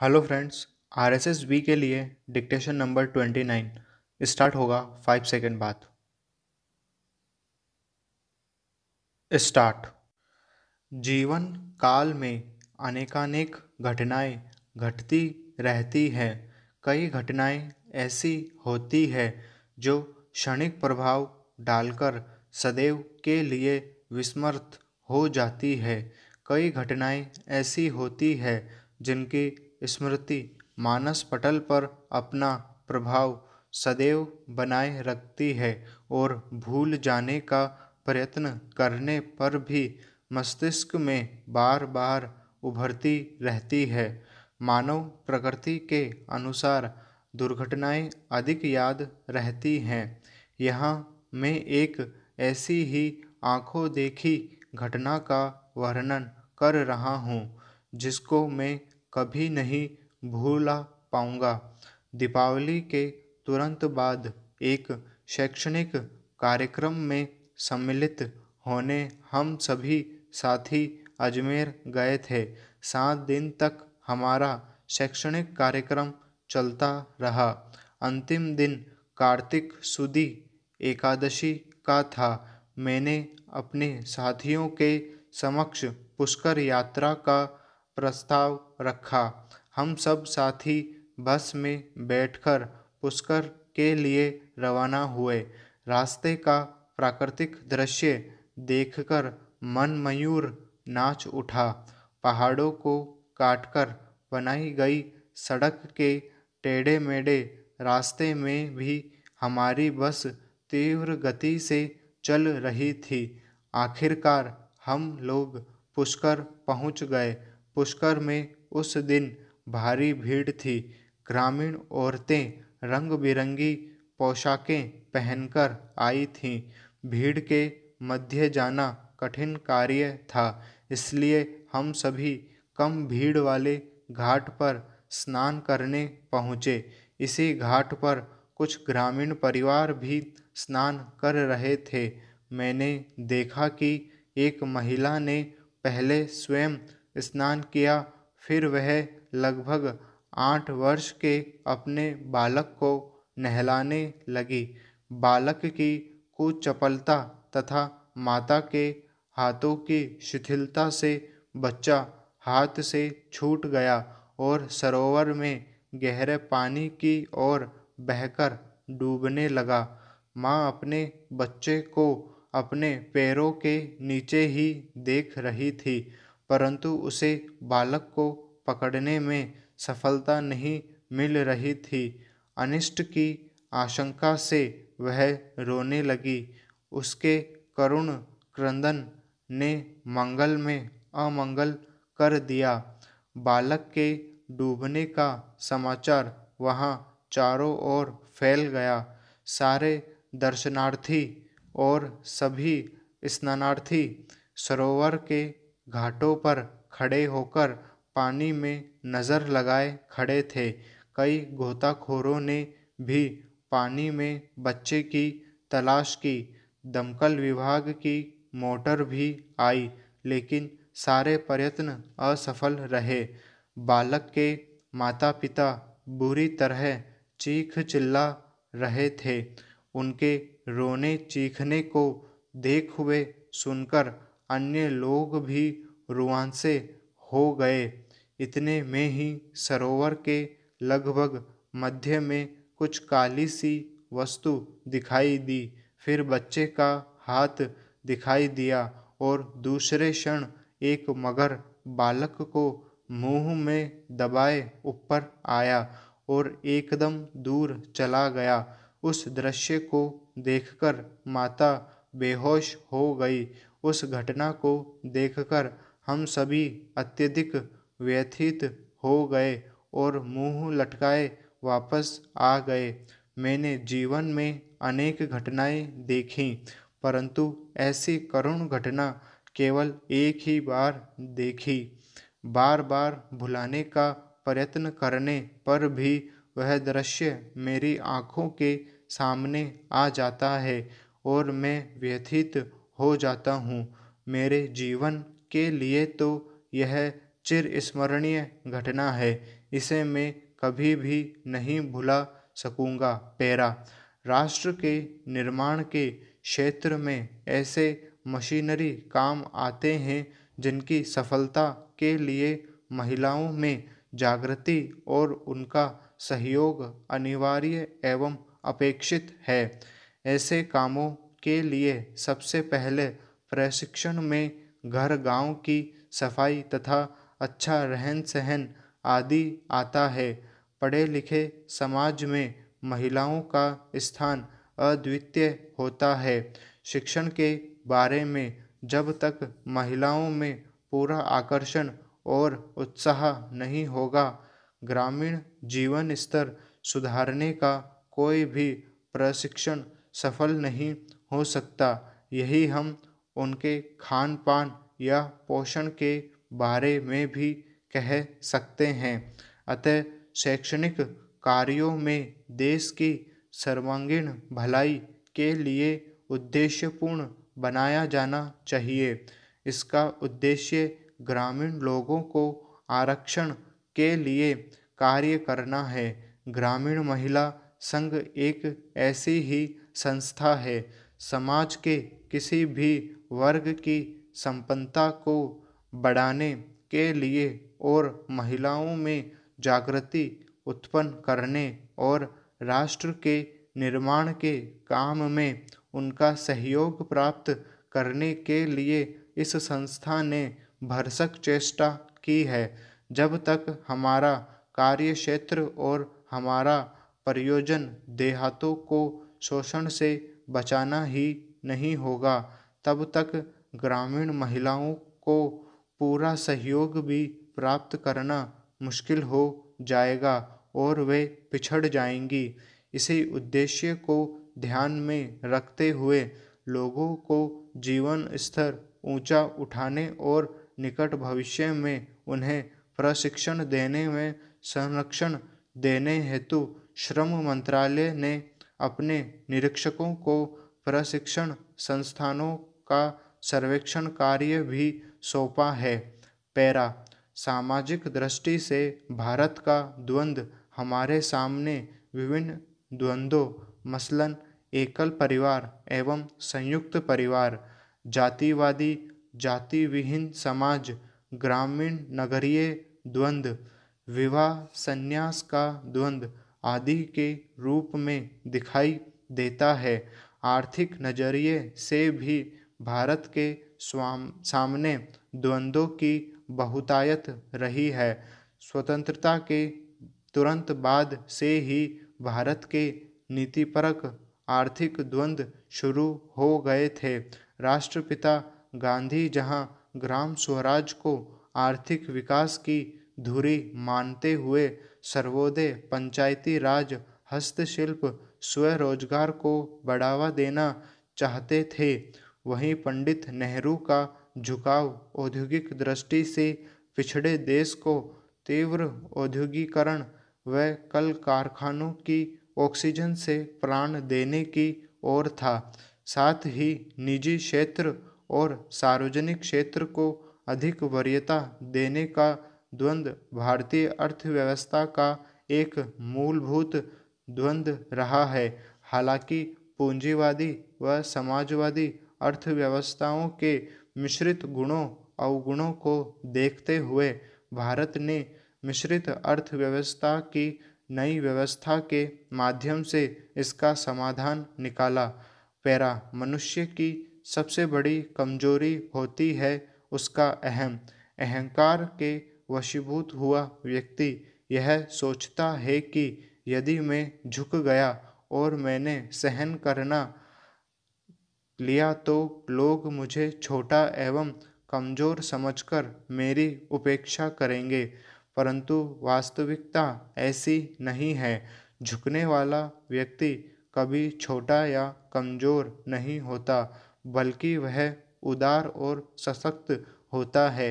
Hello friends R S S B के लिए dictation number twenty nine start होगा five second बाद। Start. जीवन काल में अनेकानेक घटनाएँ घटती रहती हैं। कई घटनाएँ ऐसी होती है जो क्षणिक प्रभाव डालकर सदैव के लिए विस्मृत हो जाती है। कई घटनाएँ ऐसी होती है जिनकी स्मृति मानस पटल पर अपना प्रभाव सदैव बनाए रखती है और भूल जाने का प्रयत्न करने पर भी मस्तिष्क में बार बार उभरती रहती है। मानव प्रकृति के अनुसार दुर्घटनाएँ अधिक याद रहती हैं। यहाँ मैं एक ऐसी ही आँखों देखी घटना का वर्णन कर रहा हूँ, जिसको मैं कभी नहीं भूला पाऊँगा। दीपावली के तुरंत बाद एक शैक्षणिक कार्यक्रम में सम्मिलित होने हम सभी साथी अजमेर गए थे। सात दिन तक हमारा शैक्षणिक कार्यक्रम चलता रहा। अंतिम दिन कार्तिक सुदी एकादशी का था। मैंने अपने साथियों के समक्ष पुष्कर यात्रा का प्रस्ताव रखा। हम सब साथी बस में बैठकर पुष्कर के लिए रवाना हुए। रास्ते का प्राकृतिक दृश्य देखकर मन मयूर नाच उठा। पहाड़ों को काटकर बनाई गई सड़क के टेढ़े मेढ़े रास्ते में भी हमारी बस तीव्र गति से चल रही थी। आखिरकार हम लोग पुष्कर पहुँच गए। पुष्कर में उस दिन भारी भीड़ थी। ग्रामीण औरतें रंग बिरंगी पोशाकें पहनकर आई थीं। भीड़ के मध्य जाना कठिन कार्य था, इसलिए हम सभी कम भीड़ वाले घाट पर स्नान करने पहुँचे। इसी घाट पर कुछ ग्रामीण परिवार भी स्नान कर रहे थे। मैंने देखा कि एक महिला ने पहले स्वयं स्नान किया, फिर वह लगभग आठ वर्ष के अपने बालक को नहलाने लगी। बालक की कुचपलता तथा माता के हाथों की शिथिलता से बच्चा हाथ से छूट गया और सरोवर में गहरे पानी की ओर बहकर डूबने लगा। माँ अपने बच्चे को अपने पैरों के नीचे ही देख रही थी। परंतु उसे बालक को पकड़ने में सफलता नहीं मिल रही थी। अनिष्ट की आशंका से वह रोने लगी। उसके करुण क्रंदन ने मंगल में अमंगल कर दिया। बालक के डूबने का समाचार वहाँ चारों ओर फैल गया। सारे दर्शनार्थी और सभी स्नानार्थी सरोवर के घाटों पर खड़े होकर पानी में नज़र लगाए खड़े थे। कई गोताखोरों ने भी पानी में बच्चे की तलाश की। दमकल विभाग की मोटर भी आई, लेकिन सारे प्रयत्न असफल रहे। बालक के माता पिता बुरी तरह चीख चिल्ला रहे थे। उनके रोने चीखने को देख हुए सुनकर अन्य लोग भी रुआंसे हो गए। इतने में ही सरोवर के लगभग मध्य में कुछ काली सी वस्तु दिखाई दी। फिर बच्चे का हाथ दिखाई दिया और दूसरे क्षण एक मगर बालक को मुँह में दबाए ऊपर आया और एकदम दूर चला गया। उस दृश्य को देखकर माता बेहोश हो गई उस घटना को देखकर हम सभी अत्यधिक व्यथित हो गए और मुँह लटकाए वापस आ गए। मैंने जीवन में अनेक घटनाएँ देखी, परंतु ऐसी करुण घटना केवल एक ही बार देखी। बार बार भुलाने का प्रयत्न करने पर भी वह दृश्य मेरी आँखों के सामने आ जाता है और मैं व्यथित हो जाता हूँ। मेरे जीवन के लिए तो यह चिर स्मरणीय घटना है। इसे मैं कभी भी नहीं भुला सकूँगा। पैरा, राष्ट्र के निर्माण के क्षेत्र में ऐसे मशीनरी काम आते हैं जिनकी सफलता के लिए महिलाओं में जागृति और उनका सहयोग अनिवार्य एवं अपेक्षित है। ऐसे कामों के लिए सबसे पहले प्रशिक्षण में घर, गाँव की सफ़ाई तथा अच्छा रहन सहन आदि आता है। पढ़े लिखे समाज में महिलाओं का स्थान अद्वितीय होता है। शिक्षण के बारे में जब तक महिलाओं में पूरा आकर्षण और उत्साह नहीं होगा, ग्रामीण जीवन स्तर सुधारने का कोई भी प्रशिक्षण सफल नहीं हो सकता। यही हम उनके खान पान या पोषण के बारे में भी कह सकते हैं। अतः शैक्षणिक कार्यों में देश की सर्वांगीण भलाई के लिए उद्देश्यपूर्ण बनाया जाना चाहिए। इसका उद्देश्य ग्रामीण लोगों को आरक्षण के लिए कार्य करना है। ग्रामीण महिला संघ एक ऐसी ही संस्था है। समाज के किसी भी वर्ग की संपन्नता को बढ़ाने के लिए और महिलाओं में जागृति उत्पन्न करने और राष्ट्र के निर्माण के काम में उनका सहयोग प्राप्त करने के लिए इस संस्था ने भरसक चेष्टा की है। जब तक हमारा कार्य क्षेत्र और हमारा प्रयोजन देहातों को शोषण से बचाना ही नहीं होगा। तब तक ग्रामीण महिलाओं को पूरा सहयोग भी प्राप्त करना मुश्किल हो जाएगा और वे पिछड़ जाएँगी। इसी उद्देश्य को ध्यान में रखते हुए लोगों को जीवन स्तर ऊँचा उठाने और निकट भविष्य में उन्हें प्रशिक्षण देने में संरक्षण देने हेतु श्रम मंत्रालय ने अपने निरीक्षकों को प्रशिक्षण संस्थानों का सर्वेक्षण कार्य भी सौंपा है। पैरा, सामाजिक दृष्टि से भारत का द्वंद्व हमारे सामने विभिन्न द्वंद्वों, मसलन, एकल परिवार एवं संयुक्त परिवार, जातिवादी जाति विहीन समाज, ग्रामीण नगरीय द्वंद्व विवाह संन्यास का द्वंद्व आदि के रूप में दिखाई देता है। आर्थिक नज़रिए से भी भारत के स्वाम, सामने द्वंद्वों की बहुतायत रही है। स्वतंत्रता के तुरंत बाद से ही भारत के नीतिपरक आर्थिक द्वंद्व शुरू हो गए थे। राष्ट्रपिता गांधी जहाँ ग्राम स्वराज को आर्थिक विकास की धुरी मानते हुए सर्वोदय पंचायती राज हस्तशिल्प स्वरोजगार को बढ़ावा देना चाहते थे। वहीं पंडित नेहरू का झुकाव औद्योगिक दृष्टि से पिछड़े देश को तीव्र औद्योगिकरण व कल कारखानों की ऑक्सीजन से प्राण देने की ओर था। साथ ही निजी क्षेत्र और सार्वजनिक क्षेत्र को अधिक वरीयता देने का द्वंद्व भारतीय अर्थव्यवस्था का एक मूलभूत द्वंद्व रहा है। हालाँकि पूंजीवादी व समाजवादी अर्थव्यवस्थाओं के मिश्रित गुणों अवगुणों को देखते हुए भारत ने मिश्रित अर्थव्यवस्था की नई व्यवस्था के माध्यम से इसका समाधान निकाला। पैरा, मनुष्य की सबसे बड़ी कमज़ोरी होती है उसका अहम। अहंकार के वशीभूत हुआ व्यक्ति यह सोचता है कि यदि मैं झुक गया और मैंने सहन करना लिया तो लोग मुझे छोटा एवं कमज़ोर समझकर मेरी उपेक्षा करेंगे। परंतु वास्तविकता ऐसी नहीं है। झुकने वाला व्यक्ति कभी छोटा या कमज़ोर नहीं होता, बल्कि वह उदार और सशक्त होता है।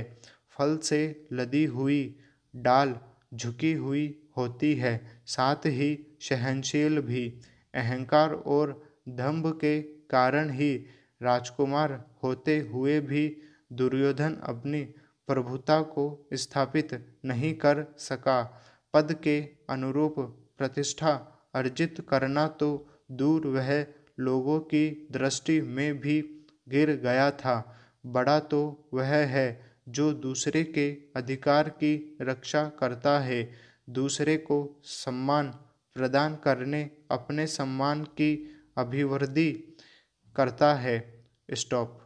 फल से लदी हुई डाल झुकी हुई होती है। साथ ही सहनशील भी, अहंकार और दंभ के कारण ही राजकुमार होते हुए भी दुर्योधन अपनी प्रभुता को स्थापित नहीं कर सका। पद के अनुरूप प्रतिष्ठा अर्जित करना तो दूर वह लोगों की दृष्टि में भी गिर गया था। बड़ा तो वह है जो दूसरे के अधिकार की रक्षा करता है, दूसरे को सम्मान प्रदान करने, अपने सम्मान की अभिवृद्धि करता है। स्टॉप।